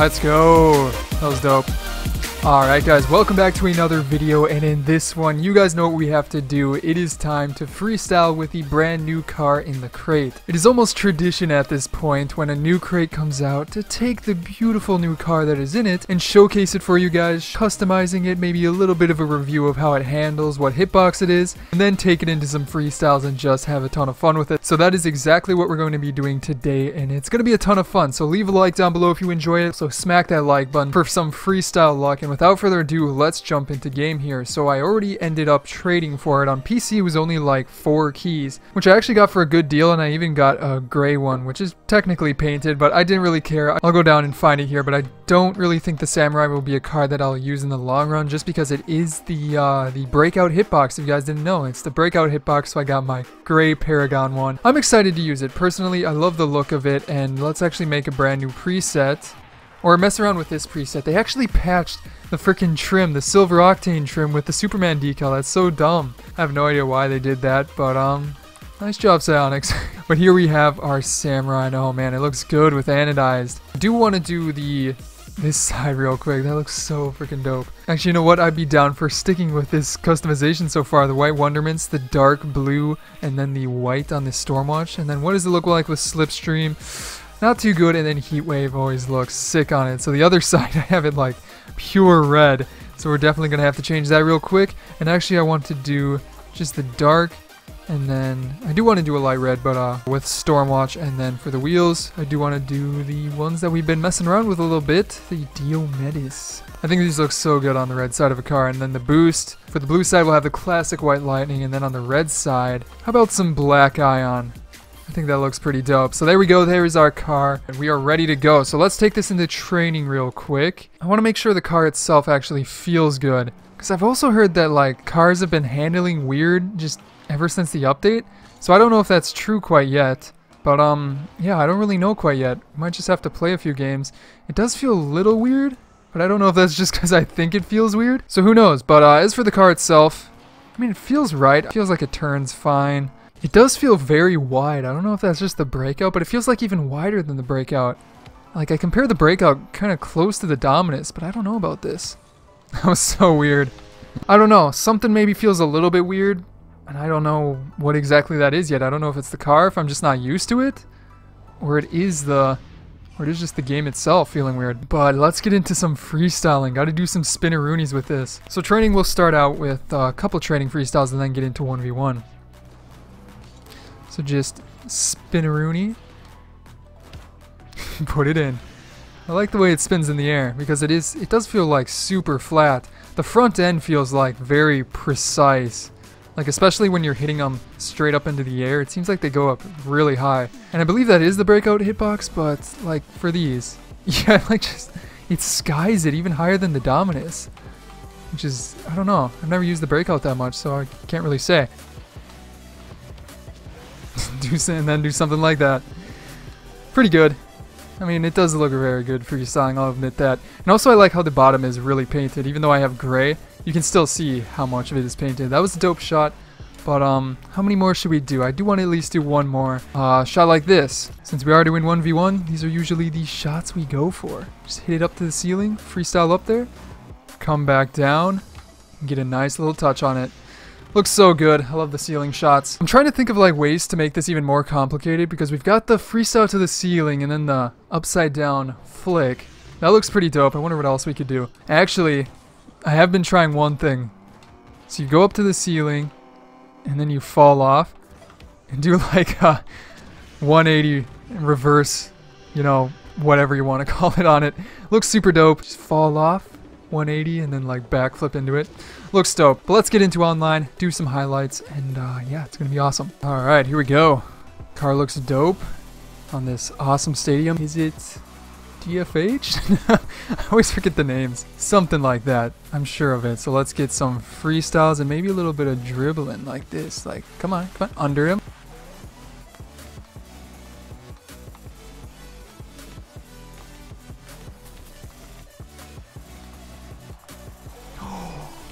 Let's go. That was dope. Alright guys, welcome back to another video and in this one, you guys know what we have to do. It is time to freestyle with the brand new car in the crate. It is almost tradition at this point when a new crate comes out to take the beautiful new car that is in it and showcase it for you guys, customizing it, maybe a little bit of a review of how it handles, what hitbox it is, and then take it into some freestyles and just have a ton of fun with it. So that is exactly what we're going to be doing today and it's going to be a ton of fun. So leave a like down below if you enjoy it. So smack that like button for some freestyle luck and without further ado, let's jump into game here. So I already ended up trading for it. On PC, it was only like four keys, which I actually got for a good deal, and I even got a gray one, which is technically painted, but I didn't really care. I'll go down and find it here, but I don't really think the Samurai will be a card that I'll use in the long run, just because it is the uh, the breakout hitbox, if you guys didn't know. It's the breakout hitbox, so I got my gray Paragon one. I'm excited to use it. Personally, I love the look of it, and let's actually make a brand new preset or mess around with this preset. They actually patched the freaking trim, the silver octane trim with the Superman decal. That's so dumb. I have no idea why they did that, but um, nice job, Psyonix. but here we have our Samurai. Oh man, it looks good with anodized. I do want to do the this side real quick. That looks so freaking dope. Actually, you know what? I'd be down for sticking with this customization so far. The white Wonderments, the dark blue, and then the white on the Stormwatch. And then what does it look like with Slipstream? Not too good, and then Heat Wave always looks sick on it. So the other side, I have it like pure red. So we're definitely going to have to change that real quick. And actually, I want to do just the dark, and then I do want to do a light red, but uh, with Stormwatch. And then for the wheels, I do want to do the ones that we've been messing around with a little bit, the Diomedes. I think these look so good on the red side of a car. And then the boost, for the blue side, we'll have the classic White Lightning. And then on the red side, how about some Black Ion? I think that looks pretty dope. So there we go. There is our car. And we are ready to go. So let's take this into training real quick. I want to make sure the car itself actually feels good. Because I've also heard that like cars have been handling weird just ever since the update. So I don't know if that's true quite yet. But um, yeah, I don't really know quite yet. Might just have to play a few games. It does feel a little weird, but I don't know if that's just because I think it feels weird. So who knows? But uh, as for the car itself, I mean, it feels right. It feels like it turns fine. It does feel very wide. I don't know if that's just the breakout, but it feels like even wider than the breakout. Like I compare the breakout kind of close to the dominus, but I don't know about this. That was so weird. I don't know. Something maybe feels a little bit weird, and I don't know what exactly that is yet. I don't know if it's the car, if I'm just not used to it, or it is the, or it is just the game itself feeling weird. But let's get into some freestyling. Got to do some spinneroonies with this. So training will start out with a couple training freestyles and then get into 1v1. So just spin a Rooney. Put it in. I like the way it spins in the air because it is it does feel like super flat. The front end feels like very precise. Like especially when you're hitting them straight up into the air, it seems like they go up really high. And I believe that is the breakout hitbox, but like for these, yeah, like just it skies it even higher than the Dominus. Which is, I don't know, I've never used the breakout that much, so I can't really say. And then do something like that. Pretty good. I mean, it does look very good for your I'll admit that. And also I like how the bottom is really painted. Even though I have gray, you can still see how much of it is painted. That was a dope shot. But, um, how many more should we do? I do want to at least do one more. Uh, shot like this. Since we already win 1v1, these are usually the shots we go for. Just hit it up to the ceiling, freestyle up there, come back down, and get a nice little touch on it. Looks so good. I love the ceiling shots. I'm trying to think of like ways to make this even more complicated because we've got the freestyle to the ceiling and then the upside down flick. That looks pretty dope. I wonder what else we could do. Actually, I have been trying one thing. So you go up to the ceiling and then you fall off and do like a 180 reverse, you know, whatever you want to call it on it. Looks super dope. Just fall off 180 and then like backflip into it. Looks dope. But let's get into online, do some highlights, and uh, yeah, it's gonna be awesome. All right, here we go. Car looks dope on this awesome stadium. Is it DFH? I always forget the names. Something like that. I'm sure of it. So let's get some freestyles and maybe a little bit of dribbling like this. Like, come on, come on, under him.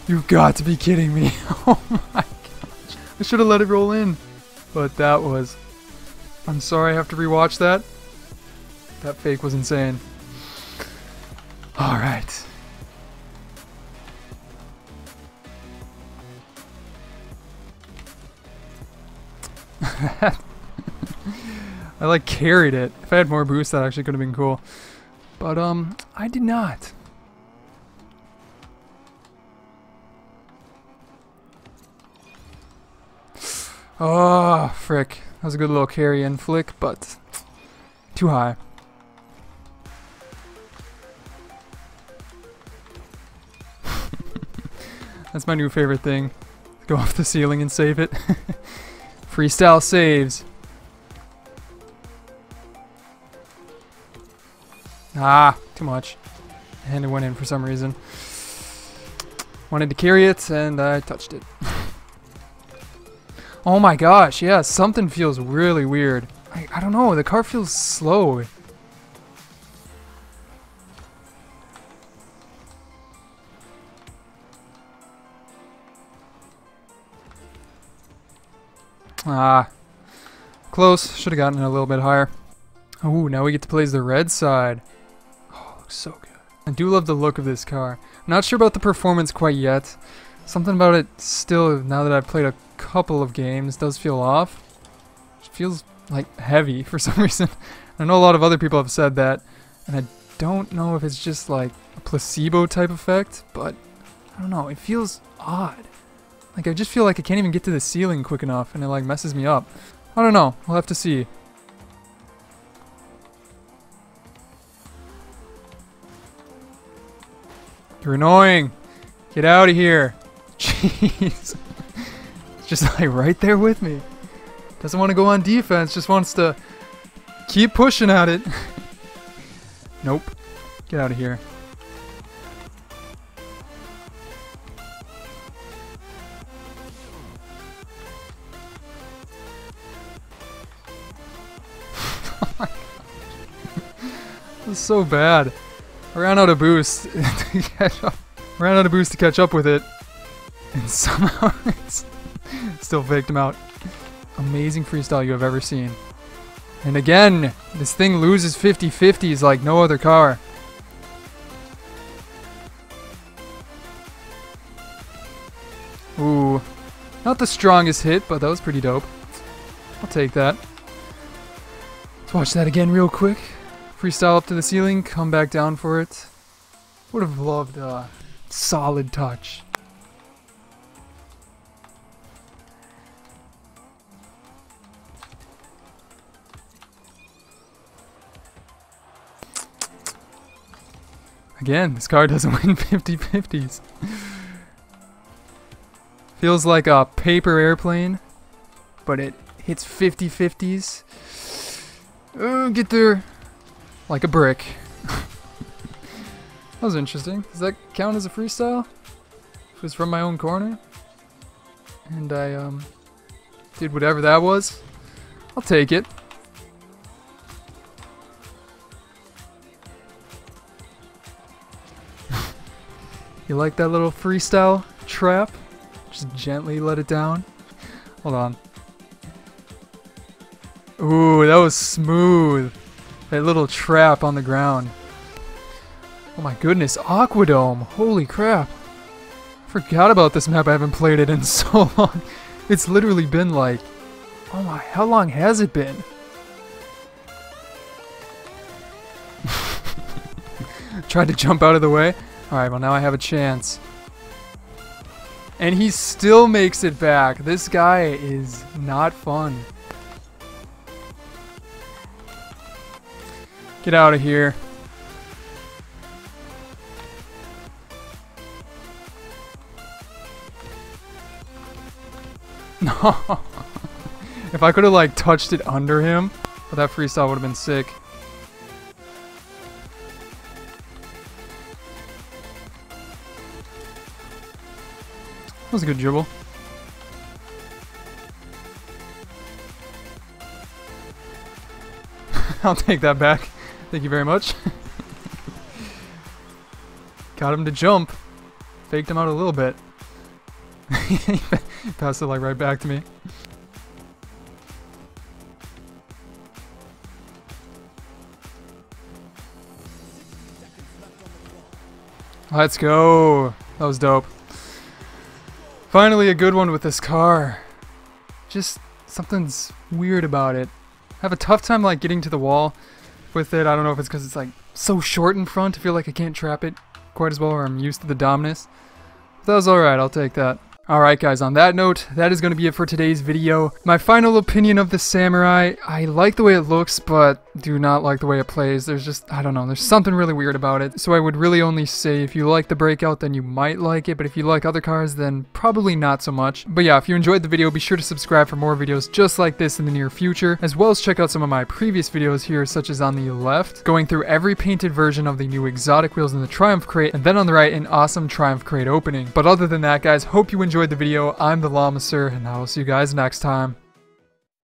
You've got to be kidding me. oh my gosh. I should have let it roll in. But that was... I'm sorry I have to rewatch that. That fake was insane. All right. I like carried it. If I had more boost, that actually could have been cool. But um, I did not. Oh, frick. That was a good little carry in flick, but too high. That's my new favorite thing. Go off the ceiling and save it. Freestyle saves. Ah, too much. And it went in for some reason. Wanted to carry it, and I touched it. oh my gosh, yeah, something feels really weird. I, I don't know, the car feels slow. Ah. Close. Should have gotten it a little bit higher. Oh, now we get to play as the red side. Oh, looks so good. I do love the look of this car. Not sure about the performance quite yet. Something about it still, now that I've played a couple of games, does feel off. It feels like heavy for some reason. I know a lot of other people have said that, and I don't know if it's just like a placebo type effect, but I don't know, it feels odd. Like, I just feel like I can't even get to the ceiling quick enough, and it, like, messes me up. I don't know. We'll have to see. You're annoying. Get out of here. Jeez. just, like, right there with me. Doesn't want to go on defense, just wants to keep pushing at it. nope. Get out of here. This is so bad. I ran out of boost. Ran out of boost to catch up with it. And somehow it's still faked him out. Amazing freestyle you have ever seen. And again, this thing loses 50-50s like no other car. Ooh. Not the strongest hit, but that was pretty dope. I'll take that. Let's watch that again real quick. Freestyle up to the ceiling, come back down for it. Would have loved a solid touch. Again, this car doesn't win 50-50s. Feels like a paper airplane, but it hits 50-50s. Uh, get there like a brick. that was interesting. Does that count as a freestyle? It was from my own corner? And I, um, did whatever that was? I'll take it. You like that little freestyle trap? Just gently let it down. Hold on. Ooh, that was smooth. That little trap on the ground. Oh my goodness, Aquadome! Holy crap! Forgot about this map, I haven't played it in so long. It's literally been like... Oh my, how long has it been? Tried to jump out of the way. Alright, well now I have a chance. And he still makes it back. This guy is not fun. Get out of here. No. if I could have like touched it under him, that freestyle would have been sick. That was a good dribble. I'll take that back. Thank you very much. Got him to jump. Faked him out a little bit. Passed it like right back to me. Let's go. That was dope. Finally a good one with this car. Just something's weird about it. I have a tough time like getting to the wall with it. I don't know if it's because it's like so short in front. I feel like I can't trap it quite as well or I'm used to the Dominus. But that was alright, I'll take that. Alright guys, on that note, that is going to be it for today's video. My final opinion of the Samurai, I like the way it looks, but do not like the way it plays. There's just, I don't know, there's something really weird about it. So I would really only say if you like the Breakout, then you might like it, but if you like other cars, then probably not so much. But yeah, if you enjoyed the video, be sure to subscribe for more videos just like this in the near future, as well as check out some of my previous videos here, such as on the left, going through every painted version of the new exotic wheels in the Triumph crate, and then on the right, an awesome Triumph crate opening. But other than that, guys, hope you enjoyed enjoyed the video. I'm the Llama Sir, and I will see you guys next time.